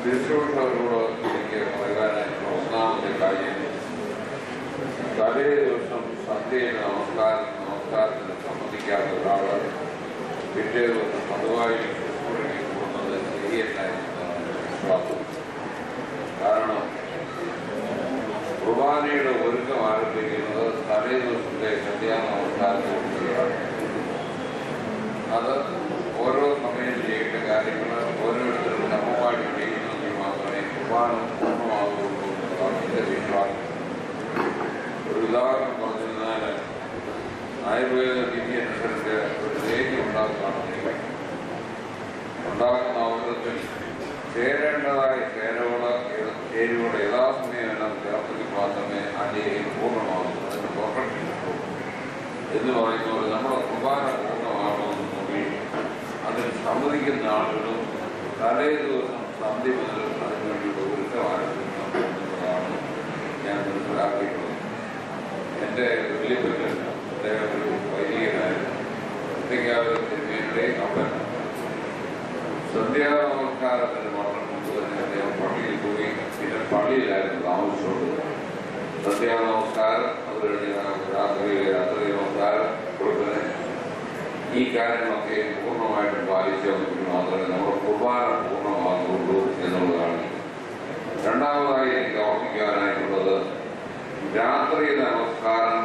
ശുശ്രൂഷകളോട് എനിക്ക് പറയാനായിട്ടുള്ള ഒന്നാമത്തെ കാര്യം തലേ ദിവസം സന്ധ്യയിൽ നമസ്കാരം നമസ്കാരത്തിന് സമ്മതിക്കാത്ത ഒരാൾ പിറ്റേ ദിവസം പതിവായി കാരണം കുർബാനയുടെ ഒരുക്കം ആരംഭിക്കുന്നത് തലേ ദിവസത്തെ സന്ധ്യാ നമസ്കാരത്തോടുകൂടിയാണ് അത് ഓരോ സമയം ചെയ്യേണ്ട കാര്യങ്ങൾ ചെയ്യുന്നെങ്കിൽ മാത്രമേ കുർബാന പൂർണമാകുള്ളൂ എന്നതാണ് ഒരു ഉദാഹരണം പറഞ്ഞിരുന്നാൽ ആയുർവേദ വിധി അനുസരിച്ച് ഒരു ലേഖി ഉണ്ടാക്കുകയാണെങ്കിൽ ഉണ്ടാകുന്ന അവസരത്തിൽ ചേരേണ്ടതായ ചേരുവോട് യഥാസമയം എല്ലാം ചേർത്തെങ്കിൽ മാത്രമേ ആ ലേഖി പൂർണമാകുന്നു അതിന് കിട്ടൂ എന്ന് പറയുന്നത് നമ്മുടെ കുർബാന പൂർണമാകണമെന്ന് നോക്കി അതിന് സമ്മതിക്കുന്ന ആളുകളും തലേ ദിവസം സന്ധ്യ മുതൽ അതിനുവേണ്ടിയുള്ള ഒരുക്കം ആരംഭിക്കണം എന്നുള്ളതാണ് ഞാൻ മനസ്സിലാക്കിയിട്ടുള്ളത് എന്റെ വലിയപ്പൻ അദ്ദേഹം ഒരു വൈദികനായിരുന്നു ഒറ്റയ്ക്കാവ് തിരുമേനിയുടെ അപ്പൻ സന്ധ്യാ നമസ്കാരത്തിന് മാത്രം മുമ്പ് തന്നെ അദ്ദേഹം പള്ളിയിൽ പോയി പിന്നെ പള്ളിയിലായിരുന്നു രാത്രി നമസ്കാരം ഈ കാര്യങ്ങളൊക്കെ പൂർണമായിട്ടും പാലിച്ചെങ്കിൽ മാത്രമേ നമ്മുടെ കുർബാന പൂർണമാകുള്ളൂ എന്നുള്ളതാണ്. രണ്ടാമതായി എനിക്ക് ഓർമ്മിക്കാനായിട്ടുള്ളത് രാത്രി നമസ്കാരം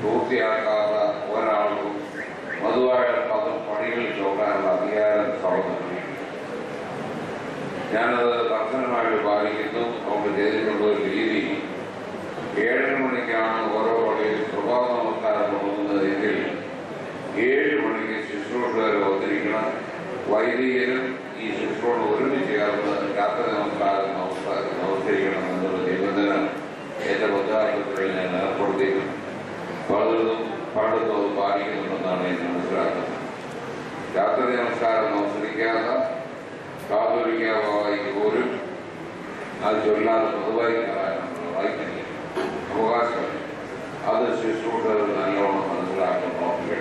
പൂർത്തിയാക്കാത്ത ഒരാൾക്കും മധുവായ പദം പണികളിൽ ചോക്കാനുള്ള അധികാരം സഭ നൽകി ഞാനത് കർശനമായിട്ട് പാലിക്കുന്നു നമുക്ക് ചെയ്തിട്ടുള്ള ഒരു രീതി ഏഴര മണിക്കാണ് ഓരോ പള്ളിയിൽ പ്രഭാത നമസ്കാരം തുടങ്ങുന്നതെങ്കിൽ ഏഴ് മണിക്ക് ശുശ്രൂഷകർ വന്നിരിക്കണം വൈദികരും ഈ ശുശ്രൂഷ ഒരുമിച്ച് ചേർന്ന് രാത്രി നമസ്കാരം നമസ്കാരം നമസ്കരിക്കണം എന്നുള്ള നിബന്ധന എന്റെ പഞ്ചായത്തിൽ ഞാൻ ഏർപ്പെടുത്തിയിരുന്നു പലതും പലതും അത് പാലിക്കുന്നുണ്ടെന്നാണ് എനിക്ക് മനസ്സിലാക്കുന്നത് രാത്രി നമസ്കാരം നമസ്കരിക്കാത്ത കാതോലിക്കാവായി പോലും അത് ചൊല്ലാതെ പൊതുവായി വായിക്കുന്നില്ല അവകാശം. അത് ശുശ്രൂഷകർ നല്ലോണം മനസ്സിലാക്കണം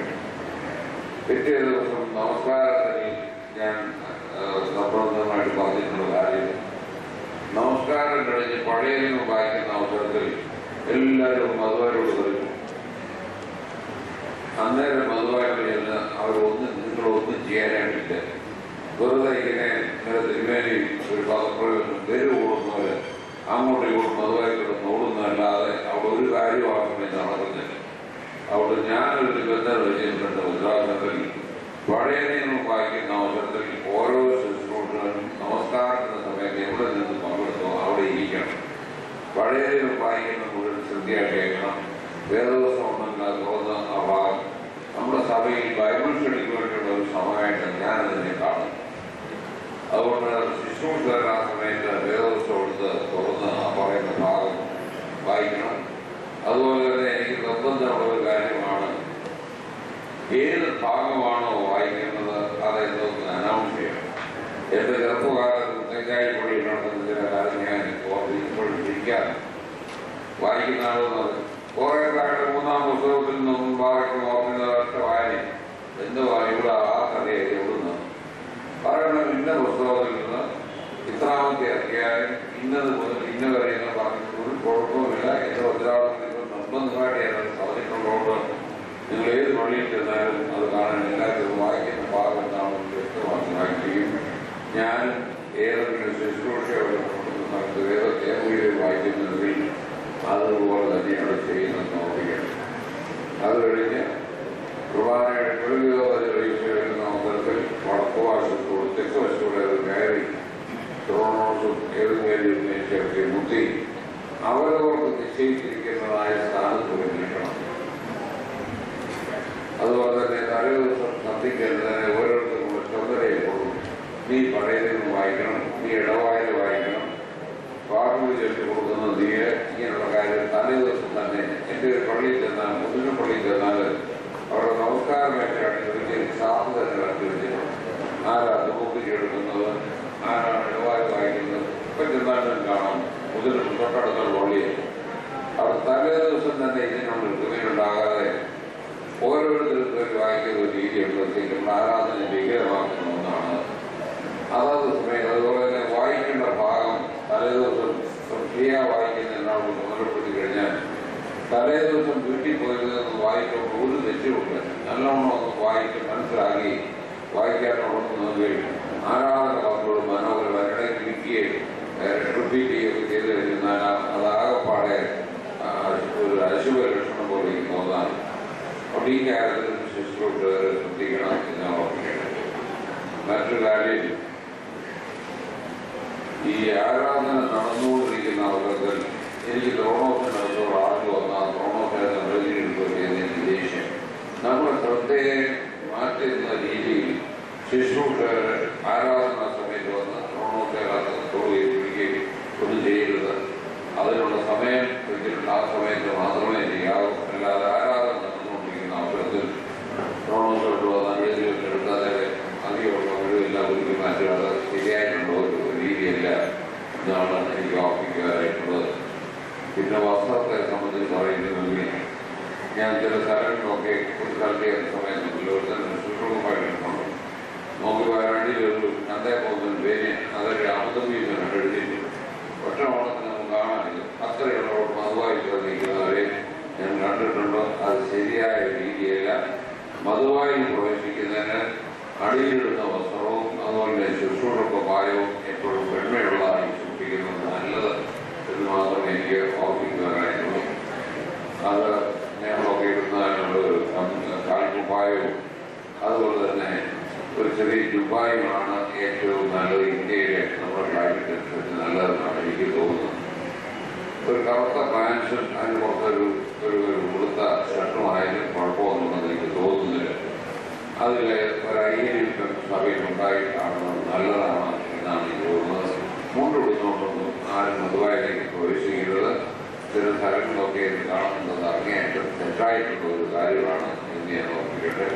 പിറ്റേ ദിവസം നമസ്കാരത്തിൽ ഞാൻ സംബന്ധമായിട്ട് പറഞ്ഞിട്ടുള്ള കാര്യം നമസ്കാരം കഴിഞ്ഞ് പഴയ വായിക്കുന്ന അവസരത്തിൽ എല്ലാവരും മധുവാരോട് പറഞ്ഞു അന്നേരം മധുവായിട്ട് ചെന്ന് അവരൊന്നും നിങ്ങളൊന്നും ചെയ്യാനായിട്ടില്ല. വെറുതെ ഇങ്ങനെ ഇങ്ങനെ തിരുമേനി ഒരു പദപ്രയോഗം പേര് കൂടുന്നവര് അങ്ങോട്ടും ഇങ്ങോട്ടും മധുവായിട്ട് ഓടുന്നതല്ലാതെ അവിടെ ഒരു കാര്യമാക്കുമ്പോൾ നടക്കുന്നില്ല അവിടെ ഞാനൊരു നിബന്ധന വെച്ചിട്ടുണ്ട് ഉദാഹരണത്തിൽ പഴയ നിയമം വായിക്കുന്ന അവസരത്തിൽ ഓരോ ശുശ്രൂഷകനും നമസ്കാരത്തിന്റെ സമയത്ത് എവിടെ നിന്ന് പങ്കെടുത്തോ അവിടെ ഇരിക്കണം. പഴയ നിയമം വായിക്കുന്ന മുഴുവൻ ശ്രദ്ധയായിട്ട് കേൾക്കണം. വേദവസം ഉണ്ടെങ്കിൽ അത് തുറന്ന് ആ ഭാഗം അതുകൊണ്ട് ശുശ്രൂഷകർ ആ സമയത്ത് വേദവസം എടുത്ത് തുറന്ന് പറയുന്ന ഭാഗം വായിക്കണം. അതുപോലെ തന്നെ എനിക്ക് നിർബന്ധമുള്ള ഒരു കാര്യമാണ്. ഏത് ഭാഗമാണോ വായിക്കുന്നത് അതെന്തൊന്ന് അനൗൺസ് ചെയ്യണം. എന്റെ ചെറുപ്പകാലത്ത് തെങ്കായി പൊടി നടത്തുന്ന ചില കാര്യം ഞാൻ ഇരിക്കാറ് വായിക്കുന്ന ആളെന്നത് കുറെ കാലം മൂന്നാം പുസ്തകത്തിൽ നിന്നും വായിച്ച് നോക്കുന്ന ഒറ്റ വായന എന്തുവാ ഇവിടെ ആ കഥയെ എവിടുന്ന് പറയണം ഇന്ന പുസ്തകത്തിൽ നിന്ന് ഇത്രാമത്തെ അധ്യായം ഇന്നത് മുതൽ ഇന്ന വരെ എന്ന് പറഞ്ഞിട്ട് ഒരു കുഴപ്പമില്ല. എന്റെ ഉത്തരവാദിത്തം നിർബന്ധമായിട്ട് ഞാൻ പറഞ്ഞിട്ടുള്ളതുകൊണ്ട് നിങ്ങൾ ഏത് പള്ളിയിൽ ചെന്നാലും അത് കാണാൻ എല്ലാത്തിലും വായിക്കുന്ന ഭാഗം എന്താണെന്ന് വ്യക്തമാക്കി വായിക്കുകയും ഞാൻ ഏതെങ്കിലും ശുശ്രൂഷയോടെ നമുക്ക് ഏതോ ഏതെങ്കിലും വായിക്കുന്നതിൽ അതുപോലെ തന്നെയാണ് ചെയ്യുന്നത് ഓർമ്മിക്കണം. അത് കഴിഞ്ഞ് കുർബാനയുടെ കുലവിധോധ തെളിയിച്ചിരുന്ന അവസരത്തിൽ വടക്കു വശത്തോട് തെക്ക് വശത്തൂടെ അത് കയറി ത്രോണോസും ഏതുമേലും ചേർത്ത് ബുദ്ധി അവരവർക്ക് നിശ്ചയിച്ചിരിക്കുന്നതായ സ്ഥാനത്ത് നിൽക്കണം അതുപോലെ തന്നെ തലേ ദിവസം സന്ധിക്കുന്നതിന് ഓരോരുത്തർക്കും ഒരു ചുമതലയെ നീ പഴയതിനും വായിക്കണം നീ ഇടവായിൽ വായിക്കണം. വാക്കുകൾ ചൊല്ലി നീ ഇങ്ങനെയുള്ള കാര്യം തലേ തന്നെ എന്റെ ഒരു പള്ളിയിൽ ചെന്നാൽ മുതിർന്ന പള്ളിയിൽ ചെന്നാൽ അവരുടെ നമസ്കാരമായിട്ട് അടിച്ചു സാധു തന്നെ അടിച്ചു വെച്ചിട്ടുണ്ട്. ആരാ നോക്കി എടുക്കുന്നത് ആരാണ് ഇടവായി വായിക്കുന്നത് ഇപ്പം ചെന്നാലും കാണാം മുതിർന്ന തൊട്ടടുത്തുള്ള പള്ളിയിൽ അവർ തലേ ദിവസം തന്നെ ഇതിനുള്ള കൃതിയുണ്ടാകാതെ ഓരോരുത്തരും ഒരു വായിക്കുന്ന ഒരു രീതിയുള്ളതെങ്കിൽ ആരാധന വിഗ്രഹമാക്കുന്ന ഒന്നാണ് അതാത് സമയം അതുപോലെ തന്നെ വായി ക്രിയ വായിക്കുന്ന എന്നോട് ചുമതലപ്പെടുത്തി കഴിഞ്ഞാൽ തലേ ദിവസം വീട്ടിൽ പോയിരുന്നത് വായിക്കുമ്പോൾ ഒരു തെറ്റുമില്ല നല്ലോണം ഒന്ന് വായിച്ച് മനസ്സിലാക്കി വായിക്കാൻ തുടങ്ങുന്നതിൽ ആരാധന വാക്കുകളും മനോഹരം ഇടയ്ക്ക് ഇരിക്കുകയും റിപ്പീറ്റ് ചെയ്യുകയൊക്കെ ചെയ്തു കഴിഞ്ഞാൽ അത് ആകെപ്പാടെ ഒരു അശുഭ ലക്ഷണം പോലെ എനിക്ക് തോന്നാണ് അപ്പോൾ ഈ കാര്യത്തിൽ ശുശ്രൂഷ ശ്രദ്ധിക്കണം എന്ന് ഞാൻ ഓർമ്മിക്കണം മറ്റൊരു കാര്യം ഈ ആരാധന നടന്നുകൊണ്ടിരിക്കുന്ന അവസരത്തിൽ എനിക്ക് ദ്രോണോസിനടുത്തോട് ആദ്യം വന്നാൽ ദ്രോണോസിനെ നിർവചിച്ചെടുക്കുകയും എനിക്ക് ദേഷ്യം നമ്മുടെ ശ്രദ്ധയെ മാറ്റുന്ന രീതിയിൽ ശുശ്രൂഷ ആരാധന സമയത്ത് വന്ന് ദ്രോണോസെ തൊടുകയും പിടിക്കുകയും ഒന്നും ചെയ്യരുത് അതിനുള്ള സമയം ഒരിക്കലും ആ സമയത്ത് മാത്രമേ ചെയ്യാവൂ അല്ലാതെ ആരാധന നടന്നുകൊണ്ടിരിക്കുന്ന അവസരത്തിൽ ദ്രോണോസോട്ട് വന്ന് എഴുതി എടുക്കാതെ അധികമുള്ള മുഴുവെല്ലാം ഒരുക്കി മാറ്റുക അത് ശരിയായിട്ടുള്ള ഒരു രീതിയല്ല എന്നാണ് എനിക്ക് ഓർമ്മിക്കാനായിട്ടുള്ളത് പിന്നെ വസ്ത്രത്തെ സംബന്ധിച്ച് പറയുന്നതെങ്കിൽ ഞാൻ ചില സ്ഥലങ്ങളിലൊക്കെ ഒരു സ്ഥലത്തെ സമയത്ത് ഉദ്യോഗസ്ഥന് ശുശ്രൂഷമായിട്ടുണ്ട് നോക്കി വരാണ്ടിൽ ഒരു ചന്തയെ പോകുന്ന പേര് അതൊരു അബദ്ധമീതം എഴുതിയിട്ടുണ്ട് ഒറ്റ ഓണത്തിന് നമുക്ക് കാണാനില്ല അത്രയുള്ള മധുവായി ചോദിക്കുന്നവരെ ഞാൻ കണ്ടിട്ടുണ്ട് അത് ശരിയായ രീതിയല്ല മധുവായി പ്രവേശിക്കുന്നതിന് അടിയിലിടുന്ന വസ്ത്രവും അതുപോലെ ശുശ്രൂഷക്കുപായവും എപ്പോഴും വെണ്മയുള്ളതായി സൂക്ഷിക്കുന്നത് നല്ലത് എന്ന് മാത്രമേ എനിക്ക് ഓർമ്മിക്കുവാനായിട്ടുള്ളൂ അത് ഞങ്ങളൊക്കെ ഇടുന്നതിനുള്ള ഒരു കാൽക്കുപ്പായവും അതുപോലെ തന്നെ ഒരു ചെറിയ ദുബായുമാണ് ഏറ്റവും നല്ലത്. ഇന്ത്യയിലെ നമ്മുടെ ക്ലൈമറ്റ് അനുസരിച്ച് നല്ലതെന്നാണ് എനിക്ക് തോന്നുന്നത്. ഒരു കറുത്ത പാൻസും അതിന് പുറത്തൊരു ഒരു ഒരു ഉടുത്ത ഷർട്ടുമായാലും കുഴപ്പമൊന്നുമെന്ന് എനിക്ക് തോന്നുന്നില്ല. അതിൽ ഒരു ഐക്യം സഭയിൽ ഉണ്ടായി കാണുന്നത് നല്ലതാണ് എന്നാണ് എനിക്ക് തോന്നുന്നത് മുണ്ടുടുന്നുകൊണ്ടൊന്നും ആരും മധുവായിലേക്ക് പ്രവേശിക്കരുത് ചില സ്ഥലങ്ങളിലൊക്കെ ഇത് കാണുന്നത് അങ്ങേയറ്റം തെറ്റായിട്ടുള്ള ഒരു കാര്യമാണ് എന്ന് ഞാൻ ഓർമ്മിക്കട്ടെ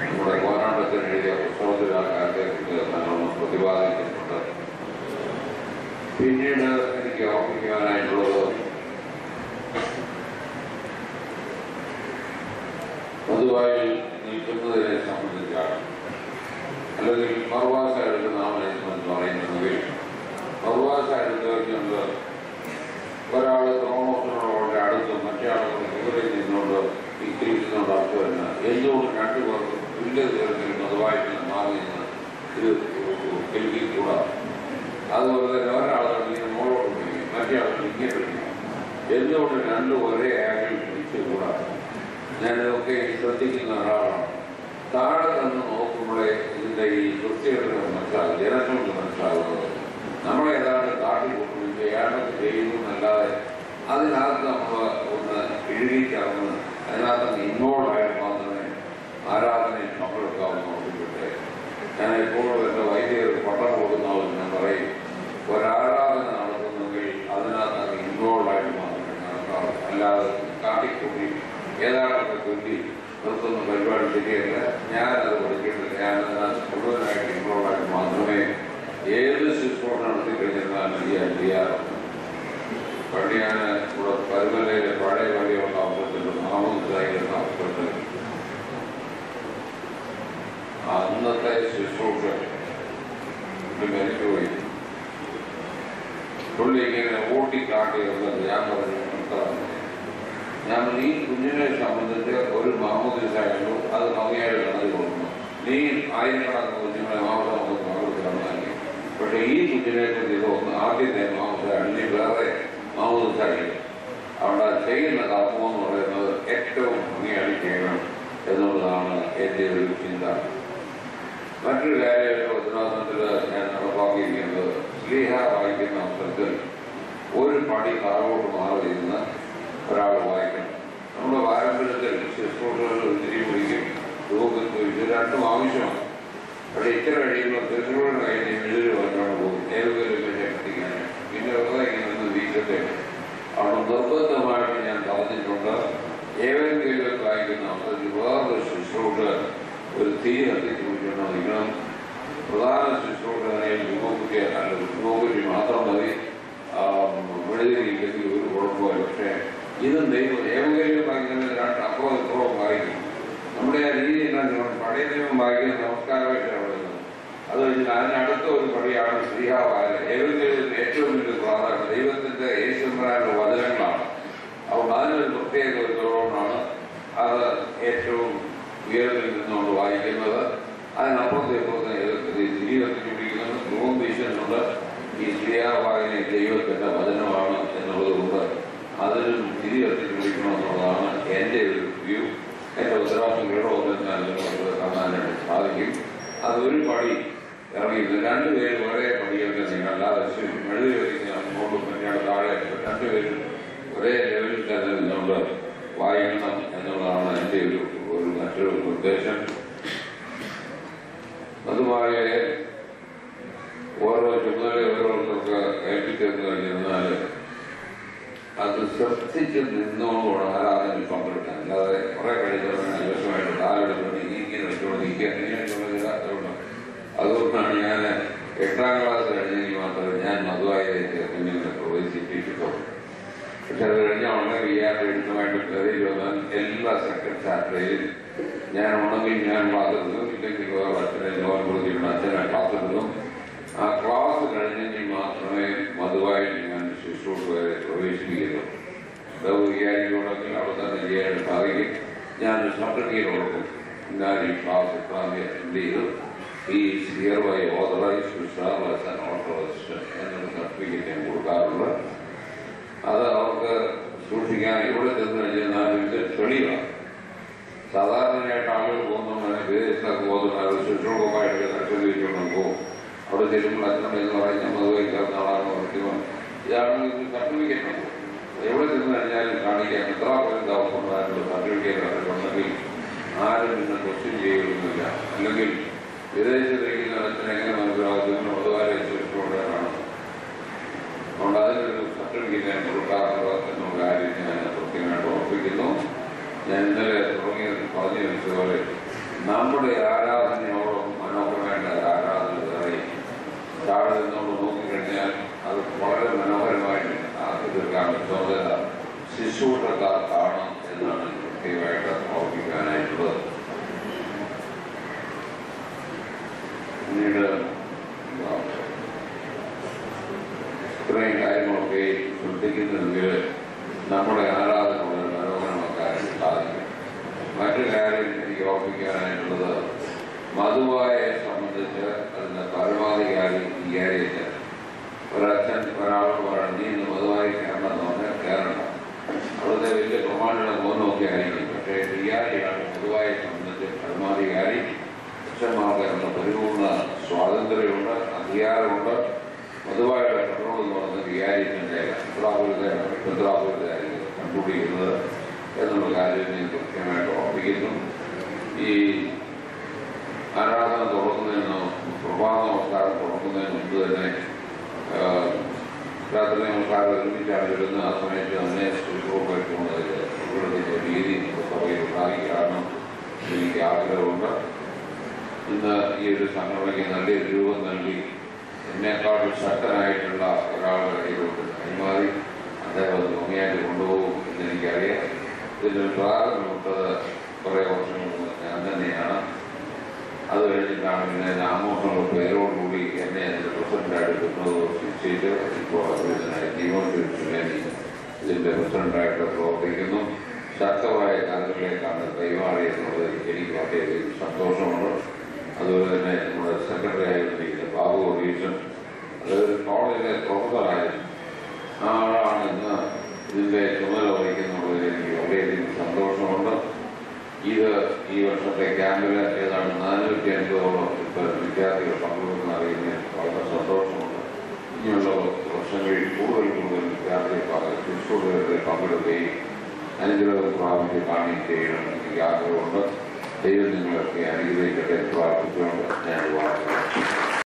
നമ്മുടെ കോനാണ്ടത്തിന് എഴുതിയ പുസ്തകത്തിൽ ആ പ്രതിപാദിച്ചിട്ടുണ്ട്. പിന്നീട് എനിക്ക് ഓർമ്മിക്കുവാനായിട്ടുള്ളത് പൊതുവായി നിൽക്കുന്നതിനെ സംബന്ധിച്ചാണ് അല്ലെങ്കിൽ മറുവാസ എടുക്കുന്നതാണ് എന്ന് പറയുന്നതെങ്കിൽ മറുവാസ എടുത്തു വെച്ചുകൊണ്ട് ഒരാൾ ദ്രോണോസിനോട് അടുത്ത് മറ്റേ ആളുകൾ ദൂരെ നിന്നുകൊണ്ട് ഇരിക്കുന്നുണ്ട് അർത്ഥമല്ല എന്തുകൊണ്ട് രണ്ടു പേർക്കും തുല്യ ദൂരത്തിൽ മതമായിട്ട് മാറി നിന്ന് ഇത് കേൾക്കിക്കൂടാ അതുപോലെ തന്നെ ഒരാളുകൾ ഇങ്ങനെ മോളോട്ട് പിടിക്കും ആളുകൾ ഇങ്ങനെ പിടിക്കും എന്തുകൊണ്ട് രണ്ടും ഒരേ ആംഗിൾ പിടിച്ചുകൂടാ ഞാനിതൊക്കെ ശ്രദ്ധിക്കുന്ന ഒരാളാണ്. താഴെ നിന്ന് നോക്കുമ്പോഴേ ഇതിന്റെ ഈ വൃത്തികേടുകൾ മനസ്സിലാകും. ജനങ്ങൾക്ക് മനസ്സിലാകുന്നത്. നമ്മളെ ഏതാണ്ട് കാട്ടിക്കൊണ്ടു ഏതൊക്കെ ചെയ്യുന്നു എന്നല്ലാതെ അതിനകത്ത് നമ്മൾ ഒന്ന് എഴുതിക്കാവുന്ന അതിനകത്ത് ഇൻവോൾവ് ആയിട്ട് മാത്രമേ ആരാധനയിൽ പങ്കെടുക്കാവുന്ന ഓർമ്മിക്കട്ടെ ഞാൻ എപ്പോഴും എന്റെ വൈദ്യർ പട്ടം കൊടുക്കുന്നവർ ഞാൻ പറയും ഒരാരാധന നടത്തുന്നെങ്കിൽ അതിനകത്ത് ഇൻവോൾവ് ആയിട്ട് മാത്രമേ നടത്താവൂ അല്ലാതെ കാട്ടിക്കൂട്ടി ഏതാണ്ടൊക്കെ ചൊല്ലി നിർത്തുന്ന പരിപാടി ശരിയല്ല ഞാനത് പഠിച്ചിട്ടില്ല ഞാൻ അതിനകത്ത് മുഴുവനായിട്ട് ഇൻവോൾവ് ആയിട്ട് മാത്രമേ ഏത് ശുശ്രൂഷ നടത്തി കഴിഞ്ഞാലും ചെയ്യാൻ ചെയ്യാറുണ്ട് പണ്ട് ഞാൻ ഇവിടെ പരുമലയിലെ പഴയ പള്ളിയുള്ള അവസരത്തിൽ നാമൂസായിരുന്ന അവസരത്തിൽ അന്നത്തെ ശുശ്രൂഷ പുള്ളി മരിച്ചുപോയി പുള്ളി ഇങ്ങനെ ഓട്ടിക്കാട്ടിയുള്ളത് ഞാൻ പറഞ്ഞു ഞാൻ നീ കുഞ്ഞിനെ സംബന്ധിച്ച് ഒരു മാമോദിസായിരുന്നു അത് ഭംഗിയായിട്ട് കണക്ക് കൊടുക്കുന്നു നീ ആയിരക്കണക്കിന് കുഞ്ഞുങ്ങളെ മാംസം പങ്കെടുക്കണമെന്നല്ലേ പക്ഷെ ഈ കുഞ്ഞിനെ കുറിച്ച് ഇതൊന്ന് ആദ്യത്തെ മാംസമാണ് നീ വേറെ മാമോദിസായില്ല അവിടെ ചെയ്യുന്ന കർമ്മം എന്ന് പറയുന്നത് ഏറ്റവും ഭംഗിയായി ചെയ്യണം എന്നുള്ളതാണ് എന്റെ ഒരു ചിന്ത മറ്റൊരു കാര്യം ഉത്തരവാദിത്തത്തിൽ ഞാൻ നടപ്പാക്കിയിരിക്കുന്നത് സ്ലീഹ വായിക്കുന്ന അവസരത്തിൽ ഒരു പടി താഴോട്ട് മാറി നിന്ന് ഒരാൾ വായിക്കണം നമ്മുടെ പാരമ്പര്യത്തിൽ ശുശ്രൂഷകൾ ഒത്തിരി പിടിക്കും രൂപത്തിൽ ഇത് രണ്ടും ആവശ്യമാണ്. പക്ഷേ ഇത്ര കഴിയുമ്പോൾ ശുശ്രൂഷ കഴിഞ്ഞ് എഴുതി വായിക്കാണ് അത് കഴിഞ്ഞാൽ അതിനടുത്ത ഒരു പടിയാണ് ശ്രീഹാവാല ദൈവത്തിൽ ഏറ്റവും വലിയ പ്രാധാന്യം ദൈവത്തിന്റെ യേശുമാരുടെ വചനങ്ങളാണ്. അപ്പോൾ അതിനൊരു പ്രത്യേക ഒരു തോന്നമാണ് അത് ഏറ്റവും ഉയരത്തിൽ നിന്നുകൊണ്ട് വായിക്കുന്നത്. അതിനപ്പുറത്തെ ഇപ്പുറത്തെ ജീവിതത്തിൽ ഉപയോഗിക്കുന്ന. ഗുണം വീശനുണ്ട് ഈ ശ്രീഹാവാലിനെ ദൈവത്തിന്റെ വചനമാണ് എന്നുള്ളത് കൊണ്ട് അതിനും തിരികത്തിൽ വിളിക്കണമെന്നുള്ളതാണ് എന്റെ ഒരു വ്യൂ. എന്റെ ഉത്തരവാദിത്തം ഇവിടെ ഒന്നും കാണാനായിട്ട് സാധിക്കും. അതൊരു പടി ഇറങ്ങിയിരുന്നു രണ്ടുപേരും ഒരേ പടിയൊക്കെ നിങ്ങൾ അല്ലാതെ മെഴുതി വയ്ക്കുന്ന അങ്ങോട്ടും പിന്നീട് താഴെ രണ്ടുപേരും ഒരേ ലെവലിൽ തന്നെ നിന്നുകൊണ്ട് വായിക്കണം എന്നുള്ളതാണ് എന്റെ ഒരു ഒരു മറ്റൊരു നിർദ്ദേശം അതുമായ ഓരോ ചുമതല ഓരോരുത്തർക്ക് ഏൽപ്പിച്ചെന്ന് കഴിഞ്ഞിരുന്നാൽ അത് ശ്രദ്ധിച്ച് നിന്നോടുകൂടെ ആരാധനയിൽ പങ്കെടുക്കാൻ അല്ലാതെ കുറെ കഴിഞ്ഞാൽ ആവശ്യമായിട്ട് കാലെടുക്കൊണ്ട് ഇങ്ങനെ വെച്ചുകൊണ്ട് നിൽക്കുക ഇങ്ങനെ ചുമതല അതുകൊണ്ടാണ് ഞാൻ എട്ടാം ക്ലാസ് കഴിഞ്ഞെങ്കിൽ മാത്രമേ ഞാൻ മധുവായിലേക്ക് കുഞ്ഞുങ്ങളെ പ്രവേശിപ്പിച്ചിട്ടുള്ളൂ. പക്ഷെ അത് കഴിഞ്ഞ ഉടനെ വിയാറ് എഴുത്തുമായിട്ട് കയറി വന്നാൽ എല്ലാ സെക്കൻഡ് സാറ്റർഡേയും ഞാൻ ഉണങ്ങി ഞാൻ ക്ലാസ് എടുക്കും ഇല്ലെങ്കിൽ അച്ഛനെ ലോകം കൊടുത്തിട്ടുണ്ട് അച്ഛനെ ക്ലാസ് എടുക്കും ആ ക്ലാസ് കഴിഞ്ഞെങ്കിൽ മാത്രമേ മധുവായി ഞാൻ ശുശ്രൂഷ വരെ പ്രവേശിപ്പിക്കുന്നു അവിടെ തന്നെ ചെയ്യാൻ സാധിക്കും. ഞാൻ സർട്ടിഫിക്കറ്റ് കൊടുക്കും ഞാൻ ഈ ക്ലാസ് ഇത്രാം അറ്റൻഡ് ഈ hereby authorise to serve as an autorist എന്നൊരു സർട്ടിഫിക്കറ്റ് ഞാൻ കൊടുക്കാറുണ്ട് അത് അവർക്ക് സൂക്ഷിക്കാൻ ഇവിടെ ചെന്ന് കഴിഞ്ഞാൽ ഇത് തെളിവാണ് സാധാരണയായിട്ട് ആളുകൾ പോകുന്ന വിദേശത്തൊക്കെ പോകുന്ന ശുശ്രൂഷമായിട്ട് സർട്ടിഫിക്കറ്റ് പോകും. അവിടെ ചെല്ലുമ്പോൾ അച്ഛനും എന്ന് പറഞ്ഞാൽ മധുവയ്ക്കാത്ത ആളാണെന്ന് പറയുമ്പോൾ ഇതാണെങ്കിൽ ഇത് സർട്ടിഫിക്കറ്റ് ഉണ്ട് എവിടെ ചെന്ന് കഴിഞ്ഞാലും കാണിക്കാൻ എത്ര പേരും ദിവസം സർട്ടിഫിക്കറ്റ് ഉണ്ടെങ്കിൽ ആരും പിന്നെ ക്വസ്റ്റ്യൻ ചെയ്യുന്നില്ല അല്ലെങ്കിൽ വിദേശത്തേക്ക് അച്ഛൻ എങ്ങനെ മനസ്സിലാവുന്നു മധുവാരെ ശുശ്രൂഷകളാണ് അതുകൊണ്ട് അതിനൊരു സർട്ടിഫിക്കറ്റ് ഞാൻ കൊടുക്കാറുണ്ട് എന്നുള്ള കാര്യം ഞാൻ കൃത്യമായിട്ട് ഓർപ്പിക്കുന്നു ഞാൻ ഇന്നലെ തുടങ്ങി പറഞ്ഞു വെച്ചതുപോലെ നമ്മുടെ ആരാധനയോടും മനോഹരമായിട്ട് ആരാധന വേറെ താഴെ നിന്നോട് നോക്കിക്കഴിഞ്ഞാൽ അത് വളരെ മനോഹരമായിട്ട് ആക്കി തീർക്കാൻ ചുമതല ശിശുക്കാർക്കാണ് എന്നാണ് കൃത്യമായിട്ട് ഓർമ്മിക്കാനായിട്ടുള്ളത് പിന്നീട് ഇത്രയും കാര്യങ്ങളൊക്കെ ശ്രദ്ധിക്കുന്നെങ്കിൽ നമ്മുടെ ആരാധന വളരെ മനോഹരമാക്കാൻ സാധിക്കും മറ്റു കാര്യം എനിക്ക് ഓർമ്മിക്കാനായിട്ടുള്ളത് മധുവായെ സംബന്ധിച്ച് അതിന് പരമാധികാരി കാര്യത്തിൽ ഒരച്ഛൻ ഒരാൾക്ക് പറയണം നീ ഇന്ന് മധുവായി കയറണം എന്ന് പറഞ്ഞാൽ കയറണം. അവിടുത്തെ വലിയ പ്രമാണിയുടെ മോനൊക്കെ ആയിരിക്കും പക്ഷേ വികാരിയാണ് പൊതുവായി സംബന്ധിച്ച് പരമാധികാരി അച്ഛന്മാർക്ക് അതിനുള്ള പരിപൂർണ സ്വാതന്ത്ര്യമുണ്ട് അധികാരമുണ്ട്. മധുവായുടെ കൺട്രോൾ എന്ന് പറയുന്നത് വികാരിന്റെ പിത്രാപുരത്തെയാണ് പിത്രാപുരത്തെയായിരിക്കും കണ്ടുപിടിക്കുന്നത് എന്നുള്ള കാര്യം ഞാൻ കൃത്യമായിട്ട് ഓർപ്പിക്കുന്നു ഈ ആരാധന തുടങ്ങുന്നതിന് പ്രഭാത നമസ്കാരം തുടങ്ങുന്നതിന് മുമ്പ് തന്നെ രാത്രി നമസ്കാരം ഒരുമിച്ചാണ് വരുന്ന ആ സമയത്ത് തന്നെ ശുശ്രൂഷയ്ക്കുന്നത് ഉള്ളിടത്തിന്റെ രീതി സഭയിൽ ഉണ്ടാക്കിയാണ് എനിക്ക് ആഗ്രഹമുണ്ട് ഇന്ന് ഈ ഒരു സംഘടനയ്ക്ക് നല്ലൊരു രൂപം നൽകി എന്നെക്കാളും ശക്തനായിട്ടുള്ള ഒരാളുടെ കയ്യിലോട്ട് കൈമാറി അദ്ദേഹം അത് ഭംഗിയായിട്ട് കൊണ്ടുപോകും എന്ന് എനിക്കറിയാം ഇതിനൊരു പ്രാരംഭമിട്ടത് കുറേ വർഷങ്ങൾ മുമ്പ് ഞാൻ തന്നെയാണ് അത് കഴിഞ്ഞിട്ടാണ് പിന്നെ രാമോഹനോട് പേരോടുകൂടി എന്നെ അതിന്റെ പ്രസിഡന്റായിട്ട് കിട്ടുന്നത് നിശ്ചയിച്ച് ഇപ്പോൾ അതിനായി ജീവോത്സവിച്ചു വേണ്ടി ഇതിന്റെ പ്രസിഡന്റായിട്ട് പ്രവർത്തിക്കുന്നു. ശക്തമായ കാര്യങ്ങളിലേക്കാണ് കൈമാറി എന്നുള്ളത് എനിക്ക് വളരെയധികം സന്തോഷമുണ്ട്. അതുപോലെ തന്നെ നമ്മുടെ സെക്രട്ടറി ആയിരുന്നിരിക്കുന്ന ബാബു ഒറീസൻ അതൊരു കോളേജിലെ പ്രൊഫസറായിരുന്നു. ആ ആളാണ് ഇന്ന് ഇതിന്റെ ചുമതല വഹിക്കുന്നുള്ളതിൽ എനിക്ക് വളരെയധികം സന്തോഷമുണ്ട്. ഇത് ഈ വർഷത്തെ ക്യാമ്പിൽ ilyen hogy pedig játékosan dolgoznál én ilyen hajtással tartom. Nyilván a semmi óraimból nem játékkal, és fordulják a Pakulóknál, ennyire az a hogy bőrödéig. Egyről valamiképpen mint télen játékokat, de jönni mert ilyen idéket egy tovább tudjon, de nem valami.